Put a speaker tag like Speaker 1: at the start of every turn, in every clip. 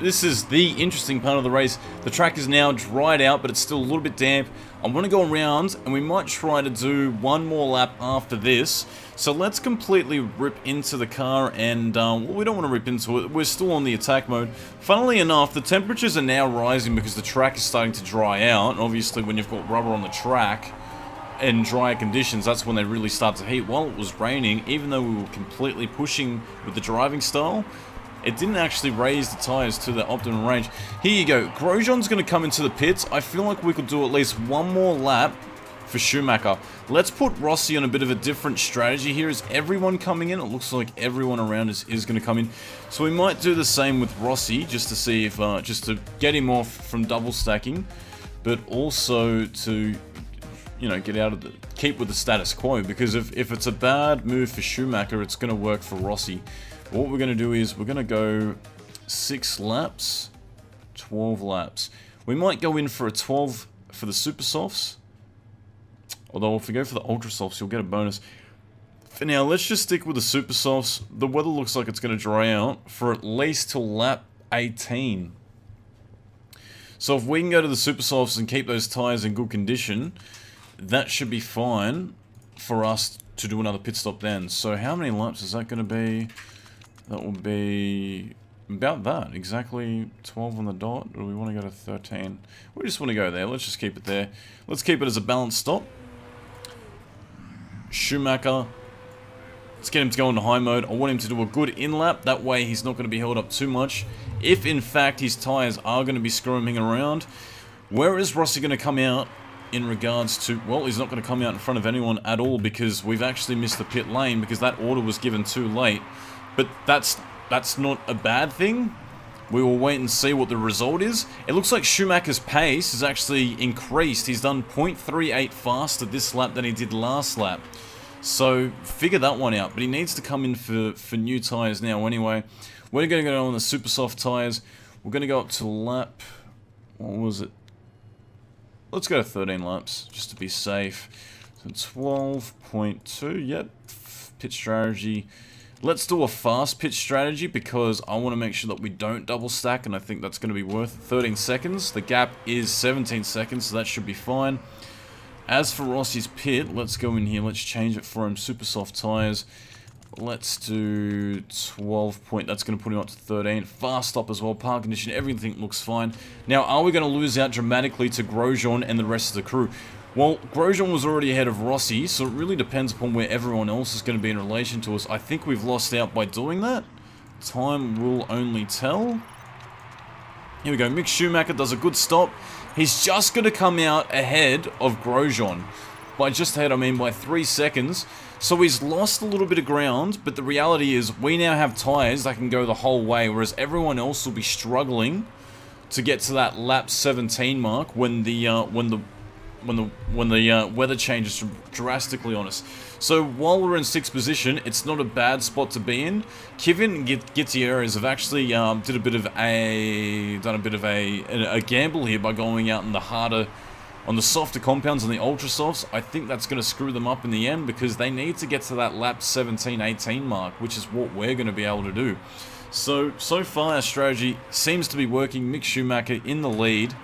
Speaker 1: This is the interesting part of the race. The track is now dried out, but it's still a little bit damp. I want to go around, and we might try to do one more lap after this. So let's completely rip into the car, and um, well, we don't want to rip into it. We're still on the attack mode. Funnily enough, the temperatures are now rising because the track is starting to dry out. Obviously, when you've got rubber on the track, in drier conditions, that's when they really start to heat. While it was raining, even though we were completely pushing with the driving style, it didn't actually raise the tyres to the optimum range. Here you go. Grosjean's going to come into the pits. I feel like we could do at least one more lap for Schumacher. Let's put Rossi on a bit of a different strategy here. Is everyone coming in? It looks like everyone around us is going to come in. So we might do the same with Rossi, just to see if, uh, just to get him off from double stacking, but also to, you know, get out of the, keep with the status quo, because if, if it's a bad move for Schumacher, it's going to work for Rossi. What we're going to do is we're going to go 6 laps, 12 laps. We might go in for a 12 for the Super Softs. Although if we go for the Ultra Softs, you'll get a bonus. For now, let's just stick with the Super Softs. The weather looks like it's going to dry out for at least till lap 18. So if we can go to the Super Softs and keep those tyres in good condition, that should be fine for us to do another pit stop then. So how many laps is that going to be? That will be about that. Exactly 12 on the dot. Or do we want to go to 13? We just want to go there. Let's just keep it there. Let's keep it as a balanced stop. Schumacher. Let's get him to go into high mode. I want him to do a good in-lap. That way he's not going to be held up too much. If, in fact, his tyres are going to be screwing around, where is Rossi going to come out in regards to... Well, he's not going to come out in front of anyone at all because we've actually missed the pit lane because that order was given too late. But that's that's not a bad thing. We will wait and see what the result is. It looks like Schumacher's pace has actually increased. He's done 0.38 faster this lap than he did last lap. So, figure that one out. But he needs to come in for, for new tyres now anyway. We're going to go on the super soft tyres. We're going to go up to lap... What was it? Let's go to 13 laps, just to be safe. So 12.2, yep. Pit strategy. Let's do a fast pitch strategy because I want to make sure that we don't double stack and I think that's going to be worth 13 seconds. The gap is 17 seconds, so that should be fine. As for Rossi's pit, let's go in here. Let's change it for him. Super soft tires. Let's do 12 point. That's going to put him up to 13. Fast stop as well. Park condition. Everything looks fine. Now, are we going to lose out dramatically to Grosjean and the rest of the crew? Well, Grosjean was already ahead of Rossi, so it really depends upon where everyone else is going to be in relation to us. I think we've lost out by doing that. Time will only tell. Here we go. Mick Schumacher does a good stop. He's just going to come out ahead of Grosjean. By just ahead, I mean by three seconds. So he's lost a little bit of ground, but the reality is we now have tyres that can go the whole way, whereas everyone else will be struggling to get to that lap 17 mark when the uh, when the when the when the uh, weather changes drastically on us. So while we're in sixth position, it's not a bad spot to be in. Kevin Gutierrez have actually um, did a bit of a done a bit of a, a gamble here by going out in the harder on the softer compounds on the ultra softs. I think that's going to screw them up in the end because they need to get to that lap 17-18 mark, which is what we're going to be able to do. So, so far our strategy seems to be working. Mick Schumacher in the lead.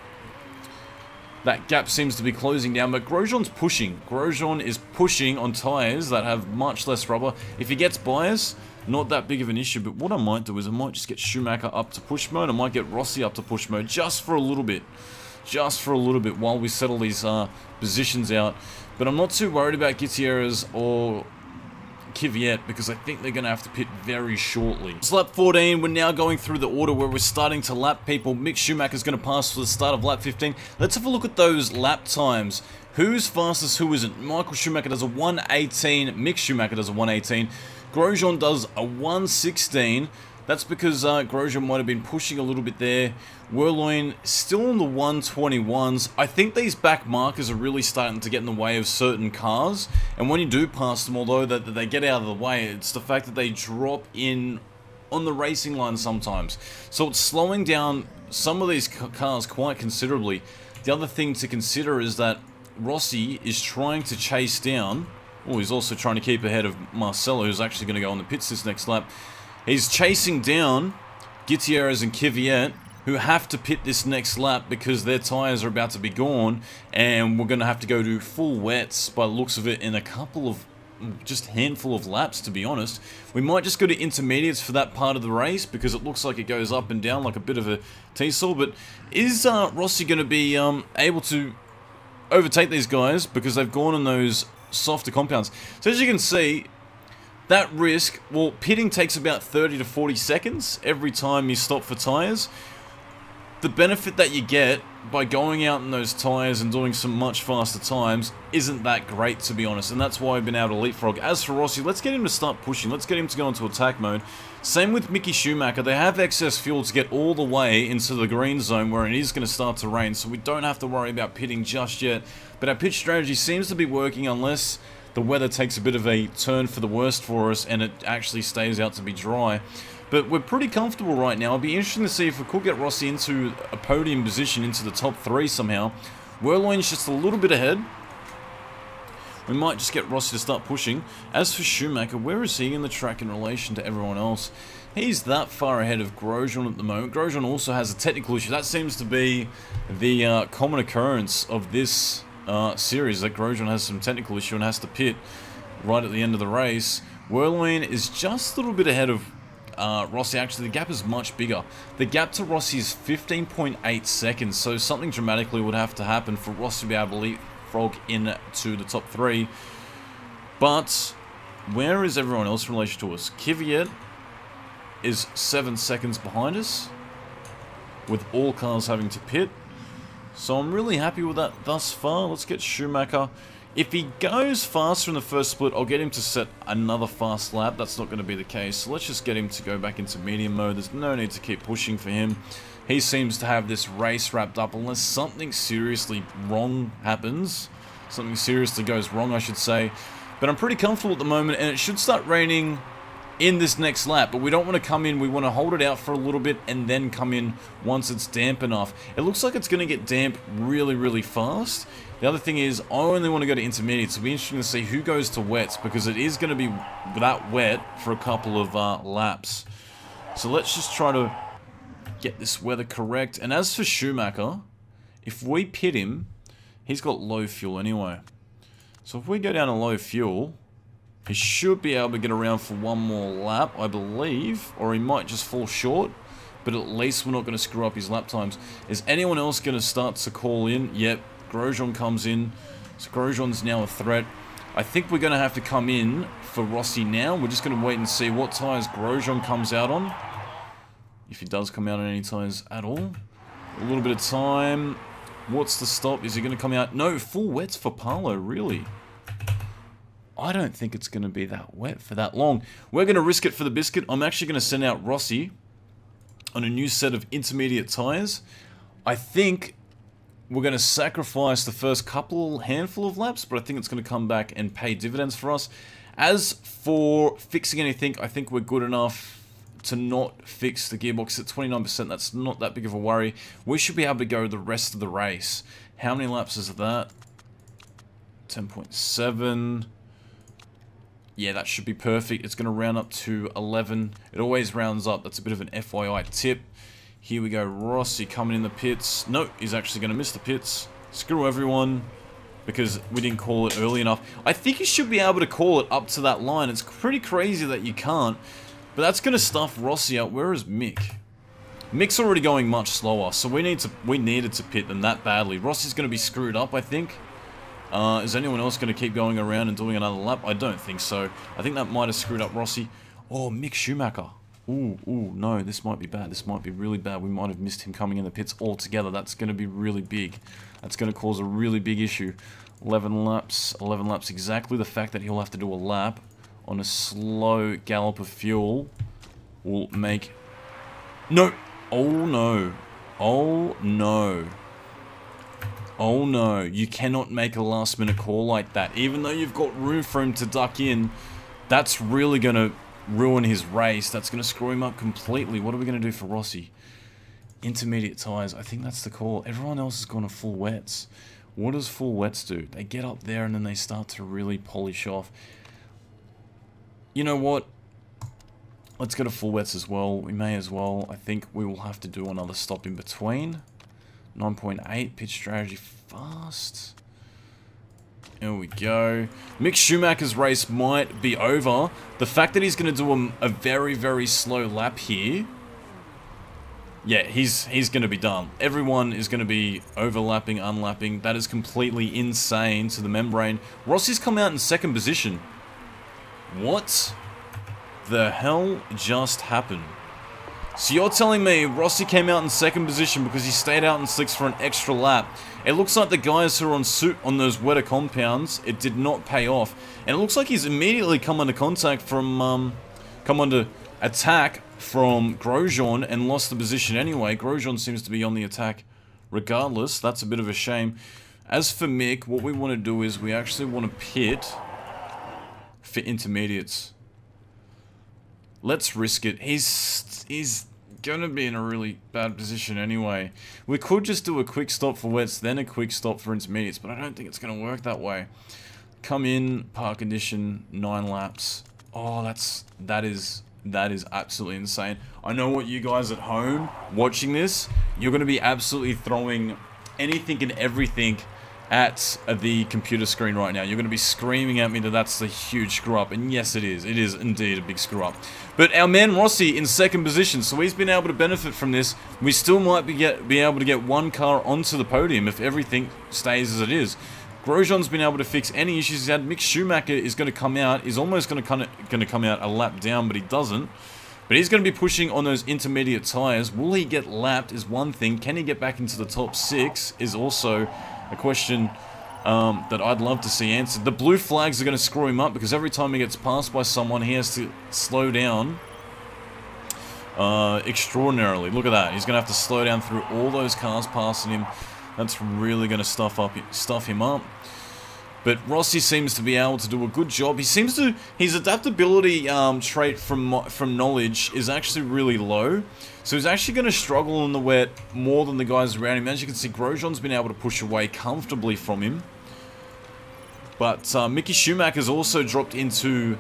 Speaker 1: That gap seems to be closing down, but Grosjean's pushing. Grosjean is pushing on tyres that have much less rubber. If he gets bias, not that big of an issue, but what I might do is I might just get Schumacher up to push mode. I might get Rossi up to push mode just for a little bit. Just for a little bit while we settle these uh, positions out. But I'm not too worried about Gutierrez or Kvyat because I think they're going to have to pit very shortly. It's lap 14. We're now going through the order where we're starting to lap people. Mick Schumacher is going to pass for the start of lap 15. Let's have a look at those lap times. Who's fastest, who isn't? Michael Schumacher does a 118. Mick Schumacher does a 118. Grosjean does a 116. That's because uh, Grosjean might have been pushing a little bit there. Wehrlein still on the 121s. I think these back markers are really starting to get in the way of certain cars. And when you do pass them, although that they get out of the way, it's the fact that they drop in on the racing line sometimes. So it's slowing down some of these cars quite considerably. The other thing to consider is that Rossi is trying to chase down... Oh, he's also trying to keep ahead of Marcelo, who's actually going to go on the pits this next lap. He's chasing down Gutierrez and Kvyat who have to pit this next lap because their tyres are about to be gone and we're going to have to go to full wets by the looks of it in a couple of just handful of laps to be honest. We might just go to intermediates for that part of the race because it looks like it goes up and down like a bit of a teasaw but is uh, Rossi going to be um, able to overtake these guys because they've gone on those softer compounds. So as you can see that risk, well pitting takes about 30 to 40 seconds every time you stop for tyres the benefit that you get by going out in those tyres and doing some much faster times isn't that great to be honest and that's why I've been able to leapfrog. As for Rossi, let's get him to start pushing, let's get him to go into attack mode. Same with Mickey Schumacher, they have excess fuel to get all the way into the green zone where it is going to start to rain so we don't have to worry about pitting just yet. But our pitch strategy seems to be working unless the weather takes a bit of a turn for the worst for us and it actually stays out to be dry. But we're pretty comfortable right now. It'll be interesting to see if we could get Rossi into a podium position, into the top three somehow. Wehrlein's just a little bit ahead. We might just get Rossi to start pushing. As for Schumacher, where is he in the track in relation to everyone else? He's that far ahead of Grosjean at the moment. Grosjean also has a technical issue. That seems to be the uh, common occurrence of this uh, series, that Grosjean has some technical issue and has to pit right at the end of the race. Wehrlein is just a little bit ahead of uh, Rossi, actually, the gap is much bigger. The gap to Rossi is 15.8 seconds, so something dramatically would have to happen for Rossi to be able to leapfrog into the top three. But, where is everyone else in relation to us? Kvyat is 7 seconds behind us, with all cars having to pit. So I'm really happy with that thus far. Let's get Schumacher if he goes faster in the first split, I'll get him to set another fast lap. That's not going to be the case. So let's just get him to go back into medium mode. There's no need to keep pushing for him. He seems to have this race wrapped up unless something seriously wrong happens. Something seriously goes wrong, I should say. But I'm pretty comfortable at the moment, and it should start raining in this next lap, but we don't want to come in, we want to hold it out for a little bit and then come in once it's damp enough. It looks like it's going to get damp really, really fast. The other thing is, I only want to go to intermediates. It'll be interesting to see who goes to wets, because it is going to be that wet for a couple of uh, laps. So let's just try to get this weather correct. And as for Schumacher, if we pit him, he's got low fuel anyway. So if we go down to low fuel, he should be able to get around for one more lap, I believe. Or he might just fall short. But at least we're not going to screw up his lap times. Is anyone else going to start to call in? Yep, Grosjean comes in. So Grosjean's now a threat. I think we're going to have to come in for Rossi now. We're just going to wait and see what tyres Grosjean comes out on. If he does come out on any tyres at all. A little bit of time. What's the stop? Is he going to come out? No, full wets for Paulo, really. I don't think it's going to be that wet for that long. We're going to risk it for the biscuit. I'm actually going to send out Rossi on a new set of intermediate tyres. I think we're going to sacrifice the first couple handful of laps, but I think it's going to come back and pay dividends for us. As for fixing anything, I think we're good enough to not fix the gearbox at 29%. That's not that big of a worry. We should be able to go the rest of the race. How many laps is that? 10.7. Yeah, that should be perfect. It's going to round up to 11. It always rounds up. That's a bit of an FYI tip. Here we go. Rossi coming in the pits. No, he's actually going to miss the pits. Screw everyone because we didn't call it early enough. I think you should be able to call it up to that line. It's pretty crazy that you can't. But that's going to stuff Rossi out. Where is Mick? Mick's already going much slower, so we need to we needed to pit them that badly. Rossi's going to be screwed up, I think. Uh, is anyone else going to keep going around and doing another lap? I don't think so. I think that might have screwed up Rossi. Oh, Mick Schumacher. Ooh, ooh, no, this might be bad. This might be really bad. We might have missed him coming in the pits altogether. That's going to be really big. That's going to cause a really big issue. 11 laps, 11 laps exactly. The fact that he'll have to do a lap on a slow gallop of fuel will make... No! Oh, no. Oh, no. Oh no, you cannot make a last minute call like that. Even though you've got room for him to duck in, that's really going to ruin his race. That's going to screw him up completely. What are we going to do for Rossi? Intermediate tyres. I think that's the call. Everyone else has gone to full wets. What does full wets do? They get up there and then they start to really polish off. You know what? Let's go to full wets as well. We may as well. I think we will have to do another stop in between. 9.8 pitch strategy fast. There we go. Mick Schumacher's race might be over. The fact that he's going to do a, a, very, very slow lap here. Yeah, he's he's going to be done. Everyone is going to be overlapping, unlapping. That is completely insane to the membrane. Rossi's come out in second position. What the hell just happened? So you're telling me Rossi came out in second position because he stayed out in sixth for an extra lap. It looks like the guys who are on suit on those wetter compounds, it did not pay off. And it looks like he's immediately come under contact from, um, come under attack from Grosjean and lost the position anyway. Grosjean seems to be on the attack regardless. That's a bit of a shame. As for Mick, what we want to do is we actually want to pit for intermediates. Let's risk it. He's he's gonna be in a really bad position anyway. We could just do a quick stop for wets, then a quick stop for intermediates, but I don't think it's gonna work that way. Come in, park condition, nine laps. Oh, that's that is that is absolutely insane. I know what you guys at home watching this, you're gonna be absolutely throwing anything and everything at the computer screen right now. You're going to be screaming at me that that's a huge screw up. And yes, it is. It is indeed a big screw up. But our man Rossi in second position, so he's been able to benefit from this. We still might be, get, be able to get one car onto the podium if everything stays as it is. Grosjean's been able to fix any issues he's had. Mick Schumacher is going to come out. He's almost going to, kind of, going to come out a lap down, but he doesn't. But he's going to be pushing on those intermediate tyres. Will he get lapped is one thing. Can he get back into the top six is also a question um, that I'd love to see answered. The blue flags are going to screw him up because every time he gets passed by someone, he has to slow down uh, extraordinarily. Look at that. He's going to have to slow down through all those cars passing him. That's really going to stuff up, stuff him up. But Rossi seems to be able to do a good job. He seems to his adaptability um, trait from from knowledge is actually really low. So he's actually going to struggle in the wet more than the guys around him. As you can see, Grosjean's been able to push away comfortably from him. But uh, Mickey Schumacher's also dropped into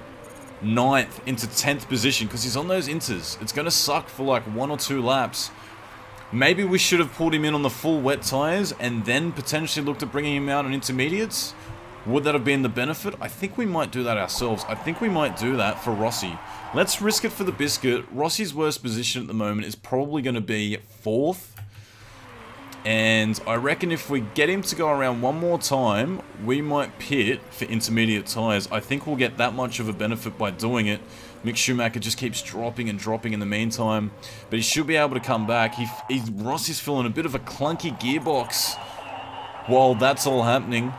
Speaker 1: ninth, into 10th position because he's on those inters. It's going to suck for like one or two laps. Maybe we should have pulled him in on the full wet tyres and then potentially looked at bringing him out on intermediates. Would that have been the benefit? I think we might do that ourselves. I think we might do that for Rossi. Let's risk it for the biscuit. Rossi's worst position at the moment is probably going to be fourth. And I reckon if we get him to go around one more time, we might pit for intermediate tyres. I think we'll get that much of a benefit by doing it. Mick Schumacher just keeps dropping and dropping in the meantime. But he should be able to come back. He, he, Rossi's feeling a bit of a clunky gearbox while that's all happening.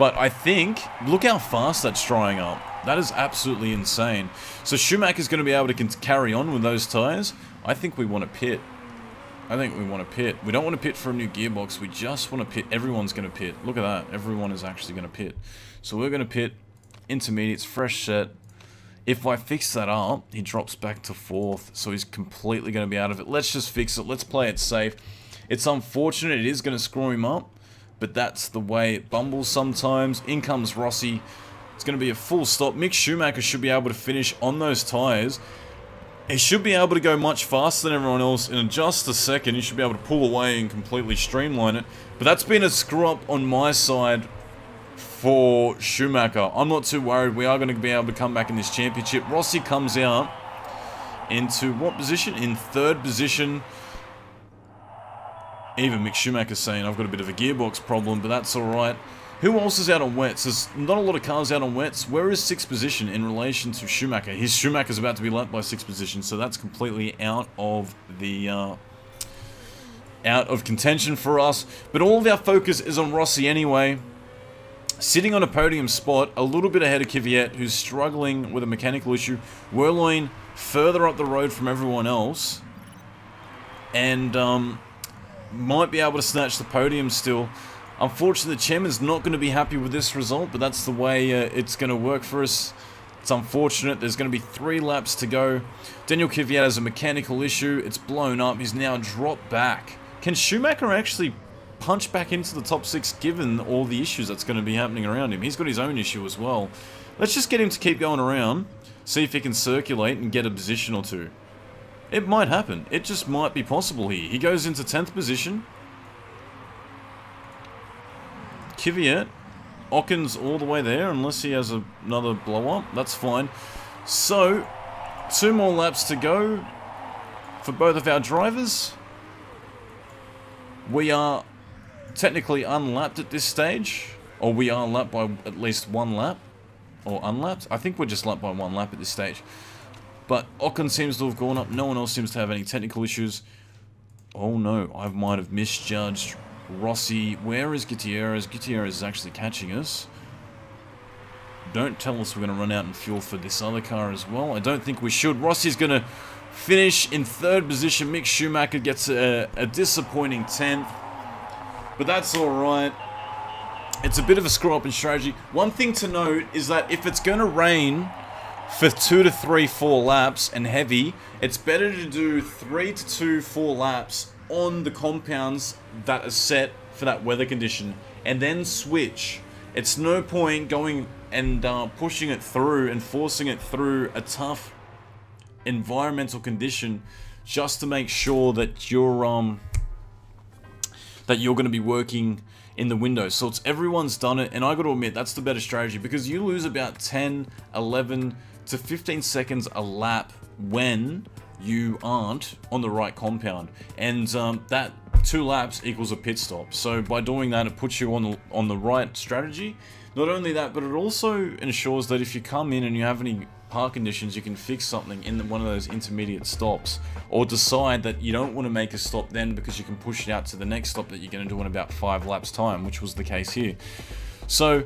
Speaker 1: But I think, look how fast that's drying up. That is absolutely insane. So Schumacher's going to be able to carry on with those tyres. I think we want to pit. I think we want to pit. We don't want to pit for a new gearbox. We just want to pit. Everyone's going to pit. Look at that. Everyone is actually going to pit. So we're going to pit intermediates, fresh set. If I fix that up, he drops back to fourth. So he's completely going to be out of it. Let's just fix it. Let's play it safe. It's unfortunate. It is going to screw him up but that's the way it bumbles sometimes. In comes Rossi. It's going to be a full stop. Mick Schumacher should be able to finish on those tyres. He should be able to go much faster than everyone else. In just a second, he should be able to pull away and completely streamline it. But that's been a screw-up on my side for Schumacher. I'm not too worried. We are going to be able to come back in this championship. Rossi comes out into what position? In third position. Even Mick Schumacher's saying, I've got a bit of a gearbox problem, but that's alright. Who else is out on wets? There's not a lot of cars out on wets. Where is sixth position in relation to Schumacher? His Schumacher's about to be lapped by sixth position, so that's completely out of the... Uh, out of contention for us. But all of our focus is on Rossi anyway. Sitting on a podium spot, a little bit ahead of Kvyat, who's struggling with a mechanical issue. Wehrlein further up the road from everyone else. And, um, might be able to snatch the podium still. Unfortunately, the chairman's not going to be happy with this result, but that's the way uh, it's going to work for us. It's unfortunate. There's going to be three laps to go. Daniel Kvyat has a mechanical issue. It's blown up. He's now dropped back. Can Schumacher actually punch back into the top six given all the issues that's going to be happening around him? He's got his own issue as well. Let's just get him to keep going around, see if he can circulate and get a position or two. It might happen. It just might be possible here. He goes into 10th position. Kvyat. Ocon's all the way there, unless he has a, another blow-up. That's fine. So, two more laps to go for both of our drivers. We are technically unlapped at this stage. Or we are lapped by at least one lap. Or unlapped. I think we're just lapped by one lap at this stage. But Ocon seems to have gone up. No one else seems to have any technical issues. Oh no, I might have misjudged Rossi. Where is Gutierrez? Gutierrez is actually catching us. Don't tell us we're going to run out in fuel for this other car as well. I don't think we should. Rossi's going to finish in third position. Mick Schumacher gets a, a disappointing 10th. But that's alright. It's a bit of a screw up in strategy. One thing to note is that if it's going to rain for two to three, four laps and heavy, it's better to do three to two, four laps on the compounds that are set for that weather condition and then switch. It's no point going and uh, pushing it through and forcing it through a tough environmental condition just to make sure that you're um that you're going to be working in the window. So it's everyone's done it and I got to admit that's the better strategy because you lose about 10, 11 to 15 seconds a lap when you aren't on the right compound. And um, that two laps equals a pit stop. So by doing that, it puts you on the, on the right strategy. Not only that, but it also ensures that if you come in and you have any park conditions, you can fix something in the, one of those intermediate stops. Or decide that you don't want to make a stop then because you can push it out to the next stop that you're going to do in about five laps time, which was the case here. So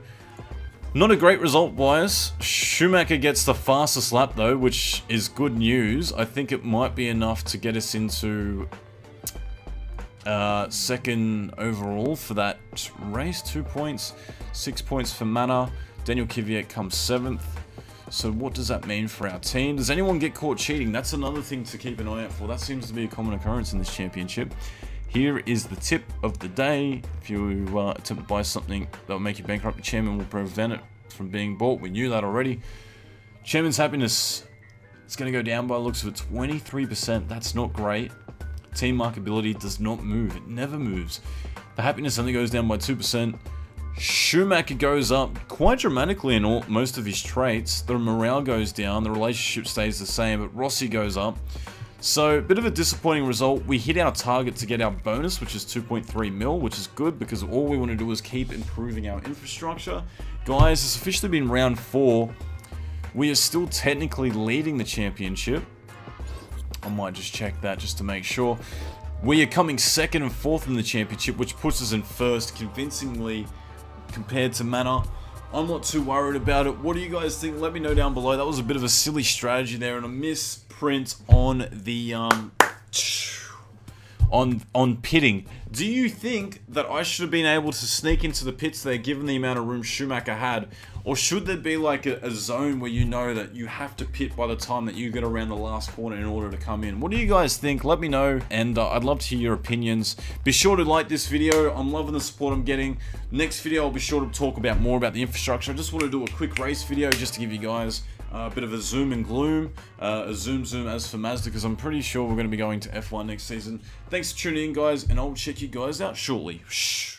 Speaker 1: not a great result, wise. Schumacher gets the fastest lap, though, which is good news. I think it might be enough to get us into uh, second overall for that race. Two points, six points for Manor. Daniel Kvyat comes seventh. So what does that mean for our team? Does anyone get caught cheating? That's another thing to keep an eye out for. That seems to be a common occurrence in this championship. Here is the tip of the day. If you uh, attempt to buy something that will make you bankrupt, the chairman will prevent it from being bought. We knew that already. Chairman's happiness is going to go down by looks of it 23%. That's not great. Team markability does not move. It never moves. The happiness only goes down by 2%. Schumacher goes up quite dramatically in all, most of his traits. The morale goes down. The relationship stays the same, but Rossi goes up. So, a bit of a disappointing result. We hit our target to get our bonus, which is 2.3 mil, which is good because all we want to do is keep improving our infrastructure. Guys, it's officially been round four. We are still technically leading the championship. I might just check that just to make sure. We are coming second and fourth in the championship, which puts us in first convincingly compared to Manor. I'm not too worried about it. What do you guys think? Let me know down below. That was a bit of a silly strategy there and a miss on the um, on on pitting. Do you think that I should have been able to sneak into the pits there given the amount of room Schumacher had? Or should there be like a, a, zone where you know that you have to pit by the time that you get around the last corner in order to come in? What do you guys think? Let me know and uh, I'd love to hear your opinions. Be sure to like this video. I'm loving the support I'm getting. Next video I'll be sure to talk about more about the infrastructure. I just want to do a quick race video just to give you guys a bit of a zoom and gloom, uh, a zoom zoom as for Mazda, because I'm pretty sure we're going to be going to F1 next season. Thanks for tuning in, guys, and I'll check you guys out shortly. Shh.